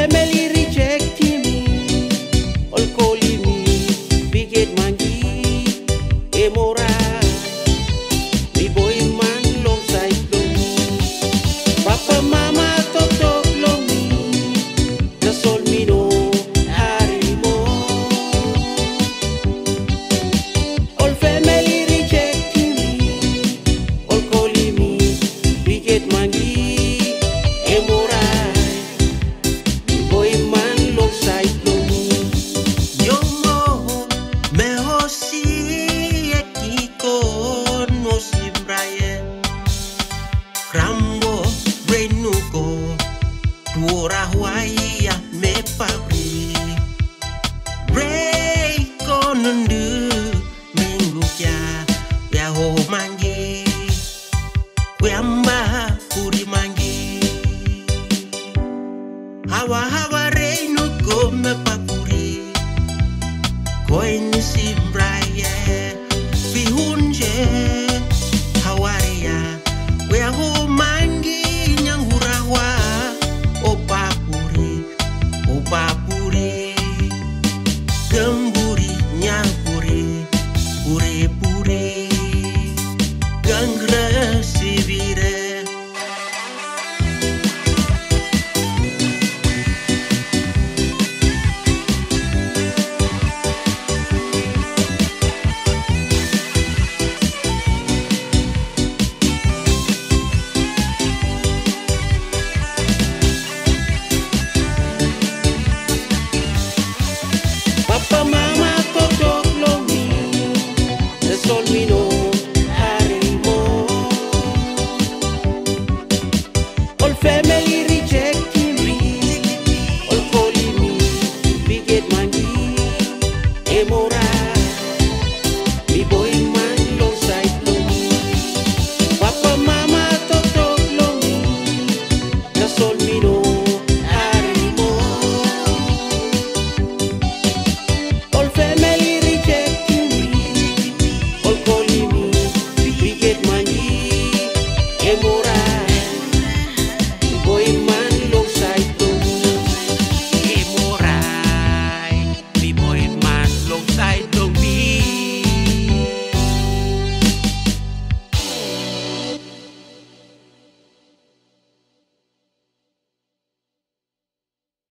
que me Ora waia me pabri Rei konundu minggu kya Wea ho mangi Wea mba puri mangi Hawa hawa sangre